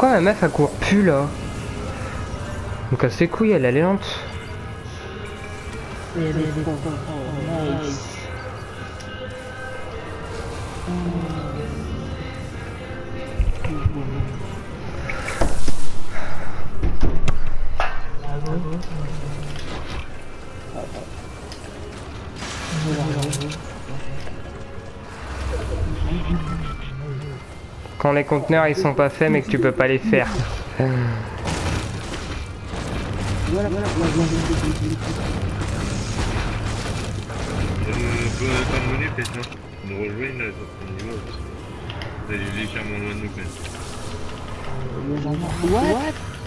pourquoi ma meuf elle court plus là Donc elle ses couilles, elle, elle est lente. Quand les conteneurs ils sont pas faits mais que tu peux pas les faire. What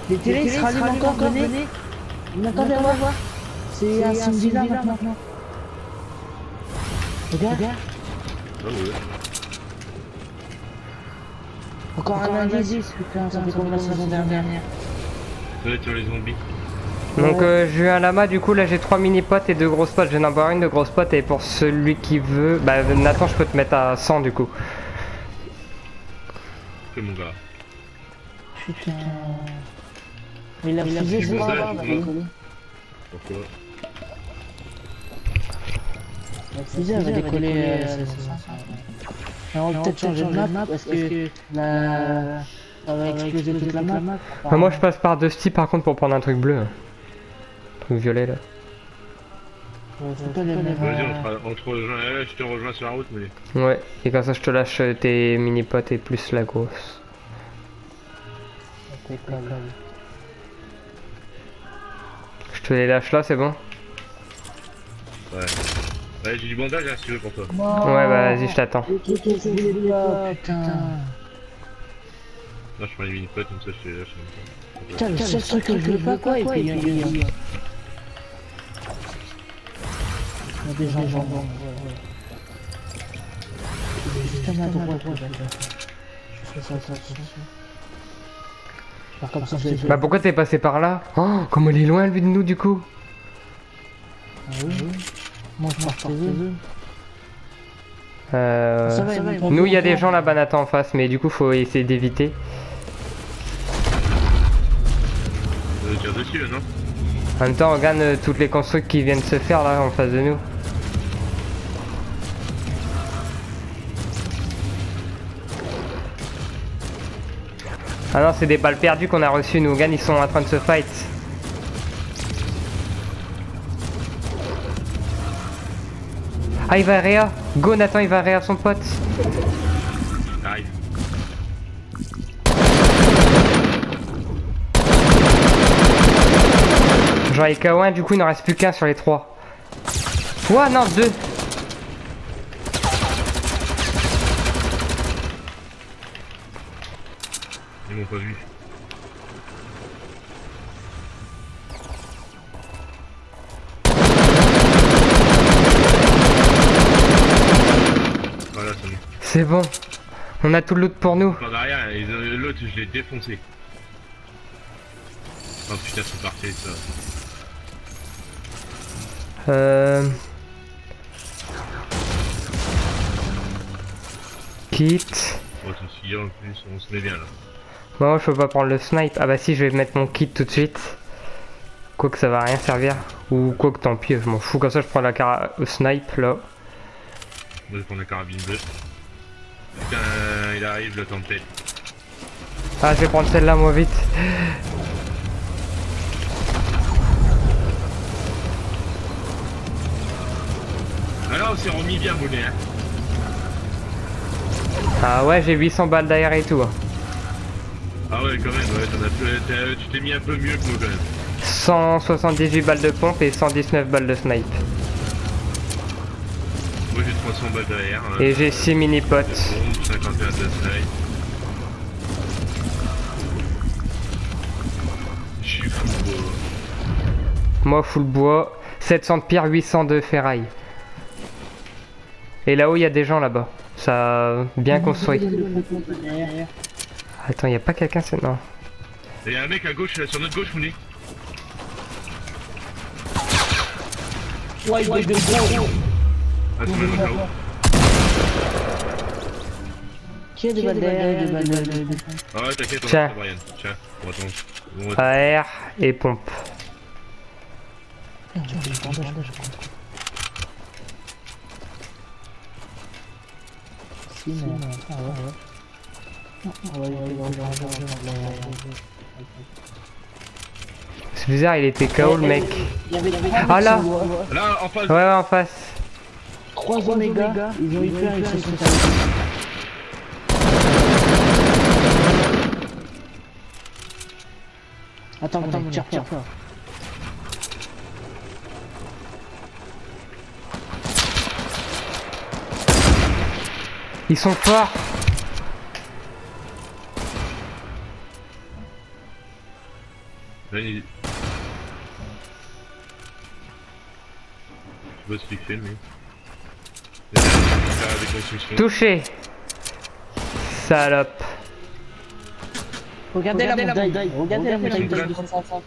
Les télés se rallument encore, venez on va voir. C'est un là maintenant. Regarde, encore, un indice, putain, la dernière. Donc j'ai un euh, lama du coup là j'ai trois mini potes et deux grosses potes, je viens d'en boire une de grosses potes et pour celui qui veut, bah Nathan je peux te mettre à 100 du coup. Putain. Mais il a Pourquoi moi je passe par Dusty par contre pour prendre un truc bleu. Un truc violet là. Vas-y, on, te rejoint, sur la route. Ouais, et comme ça, je te lâche euh, tes mini potes et plus la grosse. Je te les lâche là, c'est bon? Ouais. Ouais, j'ai du bandage hein, si tu veux pour toi. Ouais, bah vas-y, je t'attends. Putain. Là, je prends les mini-potes comme ça, je te lâche. Putain, le seul truc que je veux pas, quoi, et puis il y a- des gens droite. Je fais ça, ça, ça, comme ça, Bah pourquoi t'es passé par là? Oh, comme il est loin lui de nous du coup Ah oui Moi, je pars par eux. Euh... Ça va, Nous, il y a des gens là-bas Nathan en face, mais du coup, faut essayer d'éviter. On dessus non? En même temps, regarde euh, toutes les constructs qui viennent se faire là en face de nous. Ah non, c'est des balles perdues qu'on a reçues, nous. Regarde, ils sont en train de se fight. Ah, il va réa. Go, Nathan, il va réa son pote. Arrive. J'en ai KO1, du coup, il n'en reste plus qu'un sur les trois. Ouah, non, deux. Ils m'ont pas vu. C'est bon. On a tout le loot pour nous. Par derrière, l'autre, je l'ai défoncé. Oh putain, c'est parti ça. Euh... Kit. Oh, dit en plus, on se met bien là. Moi, je peux pas prendre le snipe. Ah bah si, je vais mettre mon kit tout de suite. Quoi que ça va rien servir. Ou quoi que tant pis, je m'en fous. Comme ça, je prends la cara au snipe là. Moi, je prends la carabine bleue. Putain, il arrive la tempête. Ah, je vais prendre celle-là, moi, vite. Alors, on s'est remis bien, Bonnet, hein. Ah ouais, j'ai 800 balles d'air et tout. hein. Ah ouais, quand même, ouais, as tu t'es mis un peu mieux que moi quand même. 178 balles de pompe et 119 balles de snipe. Moi j'ai 300 balles derrière. hein. Et j'ai 6 mini potes. Bombe, 51 de snipe. Je suis fou de bois. Moi, full bois. 700 de pierre, 800 de ferraille. Et là-haut, il y a des gens là-bas. Ça a bien construit. Attends, il y a pas quelqu'un, c'est non. Et y a un mec à gauche, là, sur notre gauche, Mouni. Ouais, ouais, de gros. Ah, même là-haut. Qui a des balles des de- Ah ouais, t'inquiète, on Tiens. va Brian. Tiens, on va AR et pompe. Si. Ah ouais, ouais. Le. C'est bizarre, il était KO le mec. Y avait trois Ah, là. Là, en face. Ouais, ouais, en face. Trois oméga, ils ont eu peur, ils se sont. Attends, attends, tire, tire fort. Ils sont forts. Il... Je sais pas ce qu'il fait, lui. Il a Touché. Salope. Regardez la montagne, regardez la montagne 250.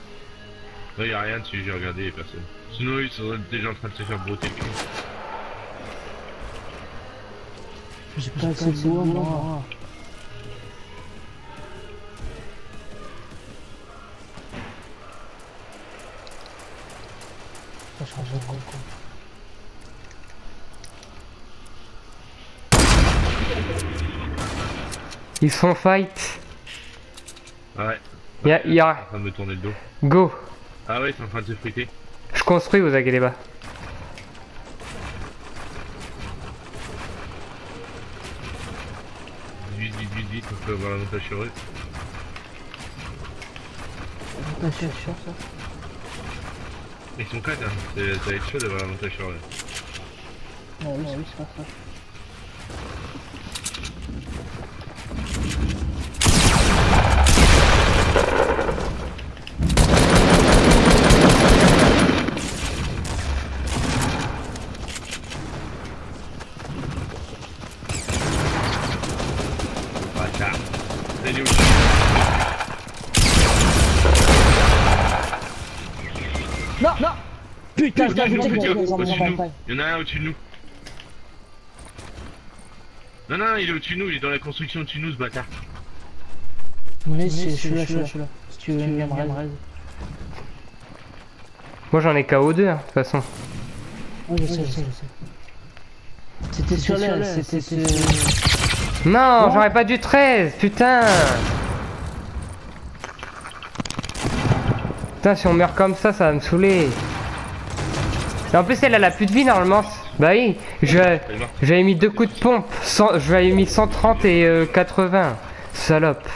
Non, y'a rien dessus, j'ai regardé, y'a personne. Sinon, ils sont déjà en train de se faire broter le cul. J'ai pas bois, moi. Ça change de gros, Ils sont fight. Ouais. Y a- Il y est a- en train de me tourner le dos. Go. Ah ouais, c'est en train de se friter. Je construis, vous inquiétez pas. Vite, vite, vite, vite, on peut avoir l'avantage sur eux. Sûr, sûr, ça. Ils sont 4, hein. C'est- Ça va être chaud d'avoir l'avantage sur eux. Ah oui, oui, c'est pas ça. Bâtard. Salut, Non, non Putain, je Au-dessus de nous, l'avais fais dit, gaffe, en nous. montagne. Il y en a un au-dessus de nous. Non, non, il est au-dessus de nous, il est dans la construction au-dessus de nous, ce bâtard. Mais c'est celui-là, celui-là. Si tu veux raise. Moi j'en ai KO2 hein, de toute façon. Oui, je sais, je sais, je sais. C'était sur l'aile, c'était sur... Non, j'aurais pas dû 13, putain Putain, si on meurt comme ça, ça va me saouler. Et en plus, elle, elle a plus de vie normalement. Bah oui, je- j'avais mis deux coups de pompe. 100 J'avais mis 130 et euh, 80. Salope.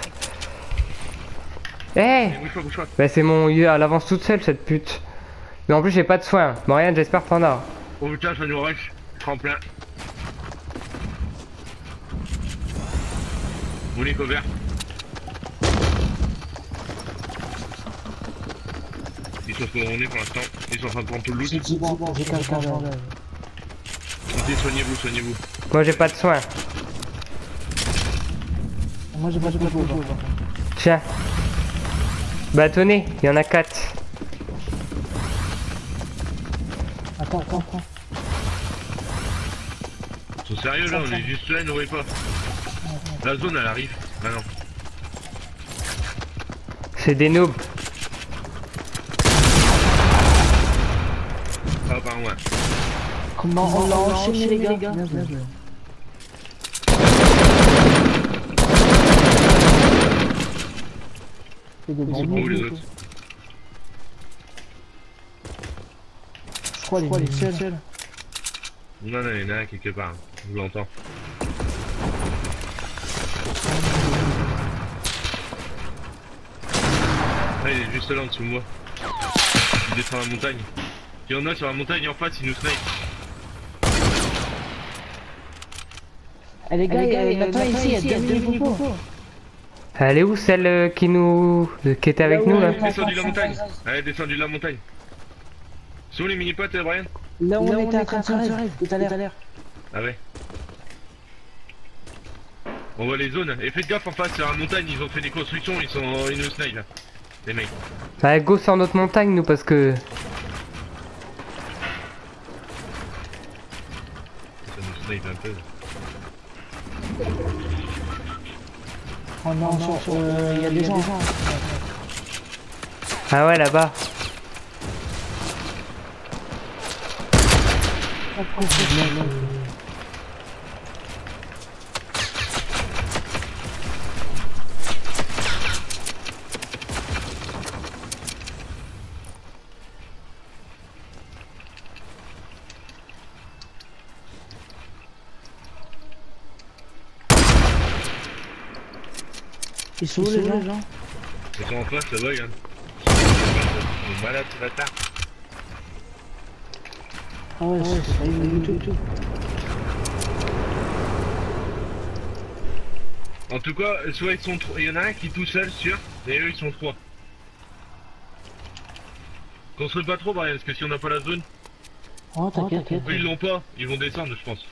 Eh. Bah c'est mon... Elle avance toute seule, cette pute. Mais en plus, j'ai pas de soins. Marianne, j'espère t'en as. Oh putain, ça nous rush. Tremplin. On est couvert. Ils sont couronnés pour l'instant. Ils sont en train de prendre tout le loot. J'ai bon. Écoutez, soignez-vous, soignez-vous. Moi, j'ai pas de soins. Moi j'ai pas de bobo. Tiens. Bâtonnet, il y en a 4. Attends, attends, attends. Ils sont sérieux là, on est juste là, n'ouvrez pas. La zone elle arrive. Non. C'est des noobs. Ah, par loin. Comment on l'a enchaîné les gars Bien joué. C'est des Ils sont bons pas où les autres Je crois les est seul. Non, non, il y en a un quelque part. Je l'entends. Ah, il est juste là en dessous de moi. Il descend la montagne. Il y en a sur la montagne en face, il nous snipe. Eh les gars, euh, maintenant ici, il y a deux mini. Elle est où celle euh, qui nous... euh, qui était avec nous là on est. Descendu de la montagne. Allez, descendu de la montagne. Sont où les mini-potes, euh, Brian Là où on était en train de se rêve tout à l'heure. Ah ouais. On voit les zones. Et faites gaffe en face, sur la montagne, ils ont fait des constructions, ils sont ils nous snipe là. Les mecs. Bah go sur notre montagne nous parce que... Ça nous snipe un peu. Oh non, sur, sur, euh, il y a des gens. Ah ouais, là-bas. Ils sont où les gens Ils sont en face là-bas, regarde. Ils sont malades, ce bâtard. Ah ouais, c'est ça, ils tout, tout. En tout cas, soit ils sont trois. Il y en a un qui est tout seul, sûr, et eux ils sont trois. Construis pas trop, Brian, parce que si on n'a pas la zone, Oh, t'inquiète, t'inquiète. ils l'ont pas, ils vont descendre, je pense.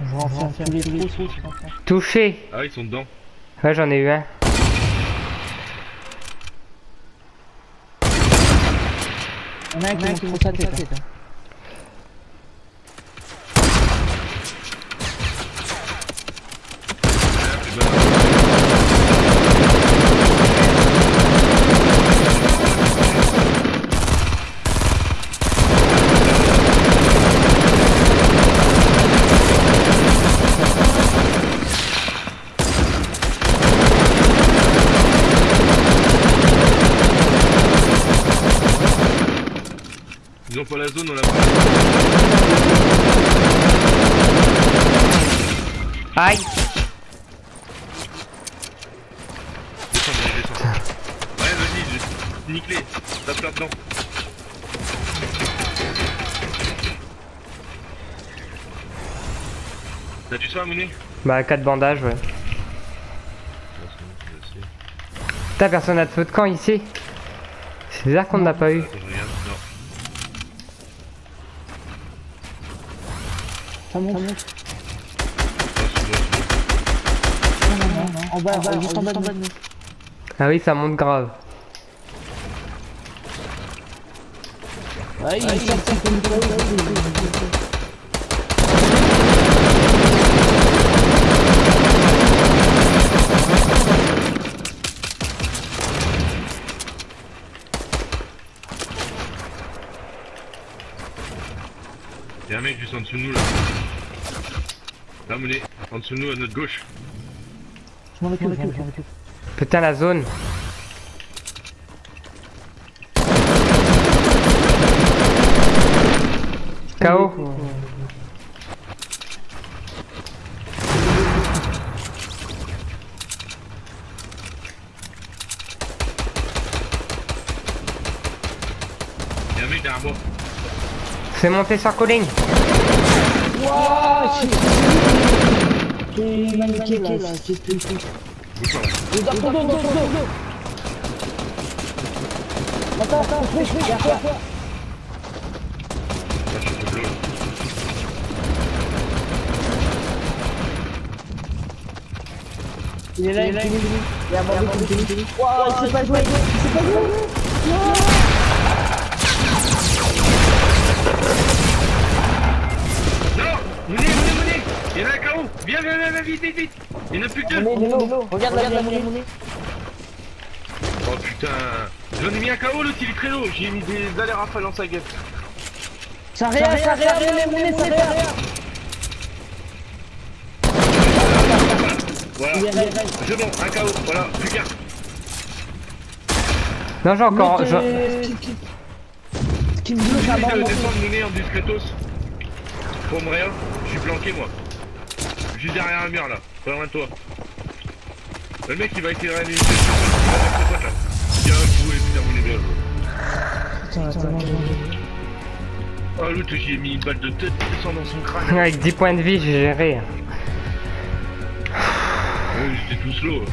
On va en faire tous les trous, je pense. Touché. Ah, ils sont dedans. Ouais, j'en ai eu un. On a un qui monte trop sa tête. hein. C'est bon. Ils ont pas la zone, on l'a pas. Aïe. Descends, Brian, descends. Ouais, vas-y, je- nique-les. Tape là-dedans. T'as du soin, Mounet? Bah, 4 bandages, ouais. T'as personne à te feu de camp ici C'est bizarre qu'on n'a pas eu. Regarde. Non. Ça monte. Non. Non, non, non. En bas, en bas, juste en bas de nous. Ah oui, ça monte grave. Comme ça. Y'a un mec juste en dessous de nous là. Là, Mounet, en dessous de nous, à notre gauche. Je m'en occupe, je m'en occupe. Putain, la zone. KO. Y'a un mec derrière moi. Fais monter sur Colling. Wouah, c'est... C'est maniqué là, c'est tout. Bouge pas, là. Il est dans ton dos, dans ton dos. Attends, attends, fais, fais, fais, fais. Là, je suis sur le dos. Il est là, il est là, il est là. Il est à mort de Kenny. Wouah, il s'est pas joué, il s'est pas joué. Non Mounet Y'en a un KO Viens, viens, viens, viens, vite, vite, vite Y'en a plus que deux Regarde la monnaie. Oh putain J'en ai mis un KO, l'autre il est très J'ai mis des allers rafales dans sa gueule. Ça rien, ça rien, monnaie, monnaie, ça rien. Voilà, y a c'est bon, un KO, voilà, plus qu'un. Non, j'ai encore. j'en- Qui me bloque de bord. descendre Mounet en discretos. Pour me rien, je suis planqué moi. Juste derrière un mur là, pas loin de toi. Le mec il va éclairer les yeux. Il va mettre ses potes là. Bien joué, putain, Mounet, bien attends, attends. Oh l'autre j'ai mis une balle de tête descend dans son crâne. Avec 10 points de vie, j'ai géré. J'étais tout slow.